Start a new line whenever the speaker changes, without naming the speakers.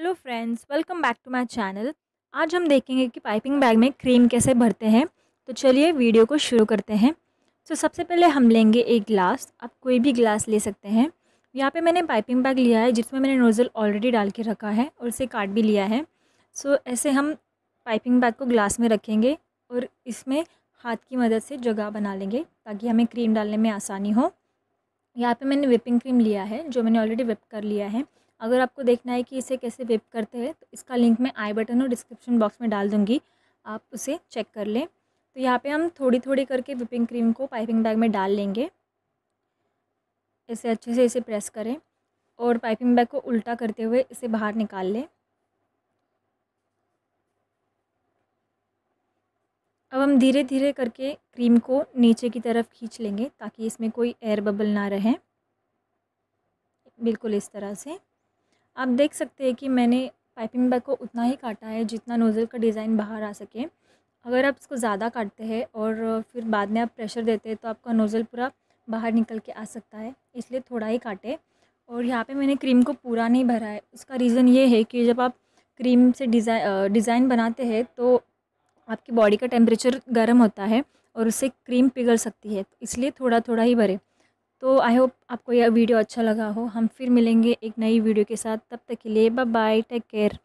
Hello friends welcome back to my channel. आज हम देखेंगे कि पाइपिंग बैग में क्रीम कैसे भरते हैं। तो चलिए वीडियो को शुरू करते हैं। तो सबसे पहले हम लेंगे एक ग्लास। आप कोई भी ग्लास ले सकते हैं। यहाँ पे मैंने पाइपिंग बैग लिया है जिसमें मैंने नोज़ल ऑलरेडी डाल के रखा है और उसे काट भी लिया है। सो so, ऐसे हम पाइपिंग बैग को ग्लास में रखेंगे और इसमें हाथ की मदद से जगह बना लेंगे ताकि हमें क्रीम डालने में आसानी हो। यहाँ पे मैंने विपिंग क्रीम लिया है जो मैंने ऑलरेडी विप कर लिया है। अगर आपको देखना है कि इसे कैसे विप करते हैं तो इसका लिंक मैं आई बटन और डिस्क्रिप्शन बॉक्स में डाल दूँगी। आप उसे चेक कर लें। तो यहाँ पे हम थोड़ी थोड़ी करके विपिंग क्रीम को पाइपिंग बैग में डाल लेंगे। ऐसे अच्छे से इसे प्रेस करें और पाइपिंग बैग को उल्टा करते हुए इसे बाहर निकाल लें। अब हम धीरे धीरे करके क्रीम को नीचे की तरफ़ खींच लेंगे ताकि इसमें कोई एयर बबल ना रहे। बिल्कुल इस तरह से। आप देख सकते हैं कि मैंने पाइपिंग बैग को उतना ही काटा है जितना नोज़ल का डिज़ाइन बाहर आ सके। अगर आप इसको ज़्यादा काटते हैं और फिर बाद में आप प्रेशर देते हैं तो आपका नोज़ल पूरा बाहर निकल के आ सकता है, इसलिए थोड़ा ही काटे। और यहाँ पे मैंने क्रीम को पूरा नहीं भरा है। उसका रीज़न ये है कि जब आप क्रीम से डिज़ाइन डिज़ाइन बनाते हैं तो आपकी बॉडी का टेम्परेचर गर्म होता है और उससे क्रीम पिघल सकती है, इसलिए थोड़ा थोड़ा ही भरे। तो आई होप आपको यह वीडियो अच्छा लगा हो। हम फिर मिलेंगे एक नई वीडियो के साथ। तब तक के लिए बाय बाय टेक केयर